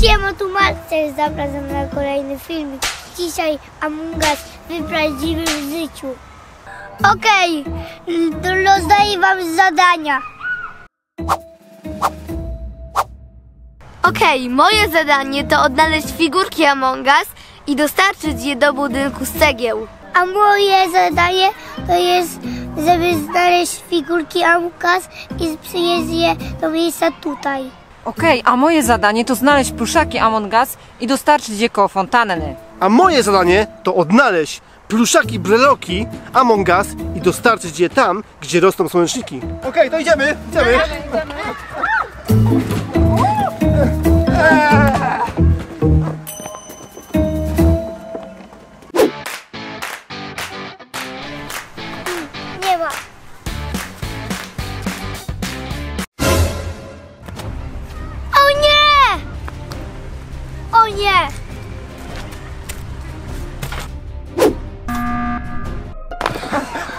Siema, tu Marcel, zapraszam na kolejny filmik. Dzisiaj Among Us w prawdziwym życiu. Okej, to rozdaję wam zadania. Okej, moje zadanie to odnaleźć figurki Among Us i dostarczyć je do budynku z cegieł. A moje zadanie to jest, żeby znaleźć figurki Among Us i przynieść je do miejsca tutaj. Okej, a moje zadanie to znaleźć pluszaki Among Us i dostarczyć je koło fontanny. A moje zadanie to odnaleźć pluszaki breloki Among Us i dostarczyć je tam, gdzie rosną słoneczniki. Okej, to idziemy, idziemy. nie!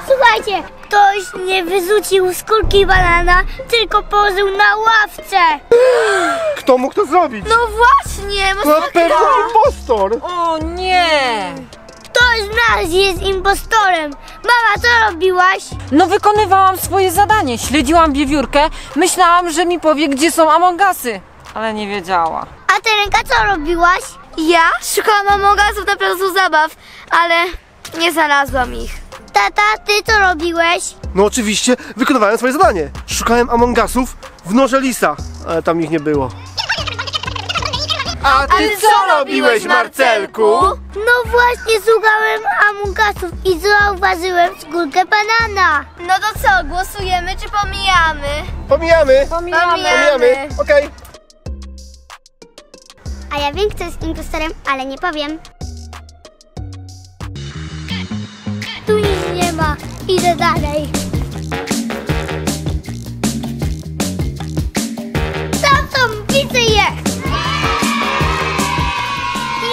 Słuchajcie, ktoś nie wyrzucił skórki banana, tylko położył na ławce. Kto mógł to zrobić? No właśnie, No na pewno impostor! O nie! Ktoś z nas jest impostorem. Mama, co robiłaś? No wykonywałam swoje zadanie, śledziłam wiewiórkę, myślałam, że mi powie, gdzie są Among Usy, ale nie wiedziała. A ty ręka co robiłaś? ja szukałam Among Usów na placu zabaw, ale nie znalazłam ich. Tata, ty co robiłeś? No oczywiście, wykonywałem swoje zadanie. Szukałem Among Usów w noże lisa, ale tam ich nie było. A ty co robiłeś, Marcelku? No właśnie szukałem amungasów i zauważyłem skórkę banana. No to co, głosujemy czy pomijamy? Pomijamy! Pomijamy. Okej. A ja wiem, kto jest impostorem, ale nie powiem. Tu nic nie ma. Idę dalej. Tam są, widzę je!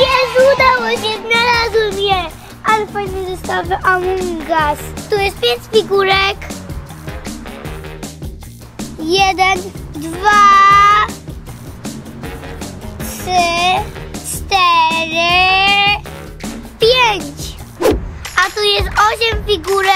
Jest, udało się, znalazłem je! Ale fajne zestawy Among Us. Tu jest pięć figurek. Jeden, dwa, figura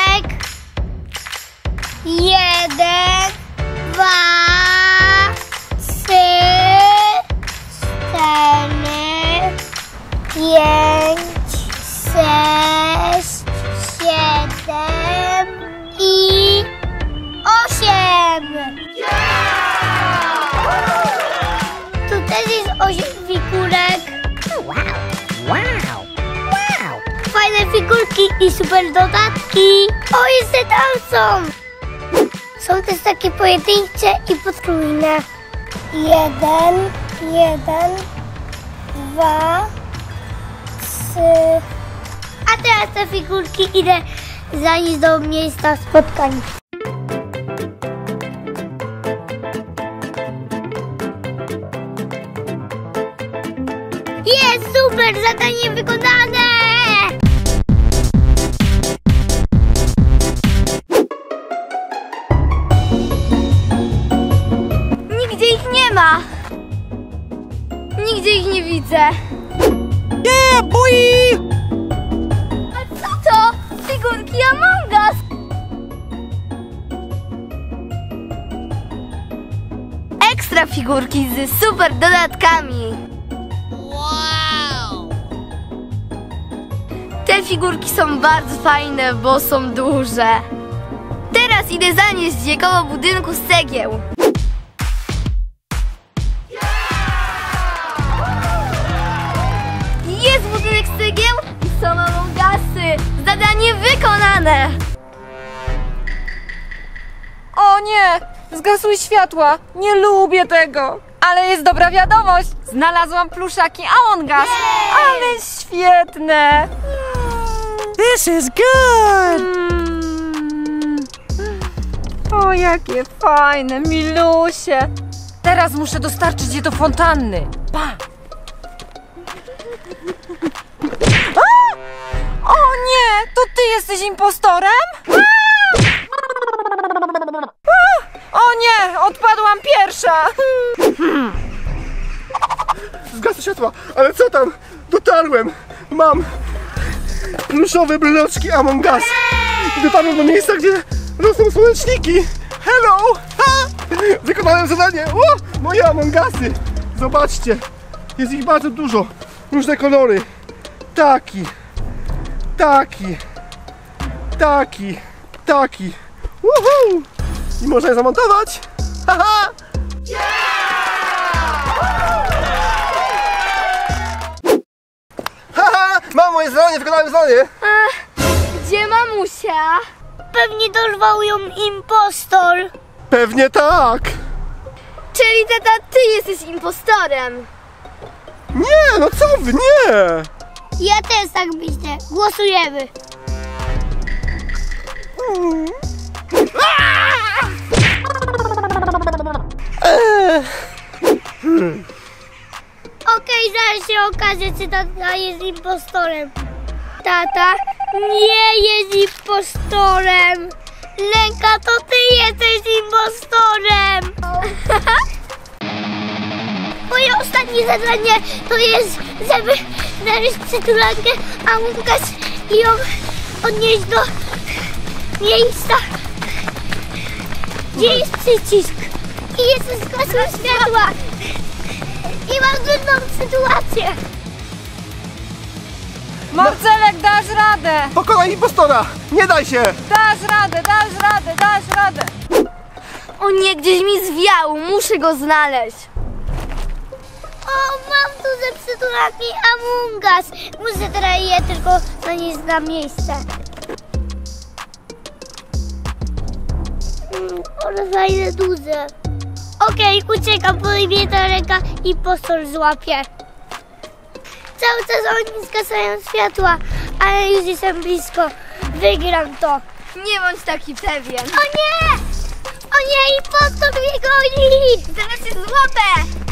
i super dodatki. O, jeszcze tam są. Są też takie pojedyncze i potrójne. Jeden, jeden, dwa, trzy. A teraz te figurki idę zanieść do miejsca spotkań. Jest super, zadanie wykonane! Nigdzie ich nie widzę. Nie, boi! A co to? Figurki Among Us. Ekstra figurki z super dodatkami. Wow! Te figurki są bardzo fajne, bo są duże. Teraz idę zanieść je koło budynku z cegieł. O nie! Zgasły światła! Nie lubię tego! Ale jest dobra wiadomość! Znalazłam pluszaki Among Us! Ale świetne! This is good! Mm. O, jakie fajne, milusie! Teraz muszę dostarczyć je do fontanny. Pa! O nie! To ty jesteś impostorem? O nie, odpadłam pierwsza. Zgasły światła, ale co tam? Dotarłem! Mam pluszowe breloczki Among Us! I dotarłem do miejsca, gdzie rosną słoneczniki! Hello! Ha! Wykonałem zadanie! O! Moje Among Usy! Zobaczcie! Jest ich bardzo dużo! Różne kolory! Taki! Taki! Taki! Taki! Woohoo! I można je zamontować! Haha! Haha! Mam moje zadanie, wykonałem zadanie! Gdzie mamusia? Pewnie dorwał ją impostor. Pewnie tak! Czyli tata, ty jesteś impostorem. Nie, no co wy, nie! Ja też tak myślę. Głosujemy. Okej, zaraz się okaże, czy tata jest impostorem. Tata nie jest impostorem. Lenka, to ty jesteś impostorem. Moje ostatnie zadanie to jest, żeby znaleźć przytulankę Amungas i ją odnieść do miejsca, gdzie jest przycisk. I jest zgasłem światła. I mam trudną sytuację. Marcelek, dasz radę. Pokonaj impostora! Nie daj się! Dasz radę, dasz radę, dasz radę. O nie, gdzieś mi zwiał, muszę go znaleźć. O, mam tu ze przytulanki Amungas. Muszę teraz je tylko na miejsce. Mm, ale fajne duże. Okej, uciekam, bo mnie ta ręka i postor złapie. Cały czas oni zgasają światła, ale już jestem blisko. Wygram to. Nie bądź taki pewien. O nie! O nie, impostor mnie goni! Zaraz się złapę.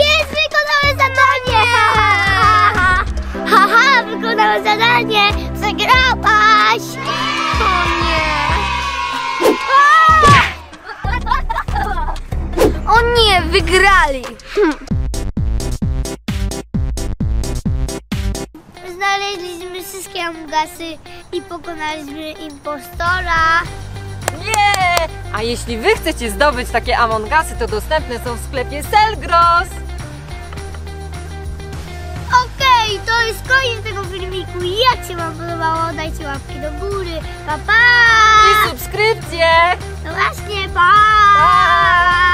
Jest, wykonałem zadanie! Haha, Haha, wykonałem zadanie! Przegrałaś! O nie. O nie, wygrali. Znaleźliśmy wszystkie amugasy i pokonaliśmy impostora. Nie! A jeśli wy chcecie zdobyć takie Amongasy, to dostępne są w sklepie Selgros. to jest koniec tego filmiku. Jak się wam podobało, dajcie łapki do góry. Pa, pa! I subskrypcje! No właśnie, pa! pa!